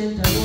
Chega.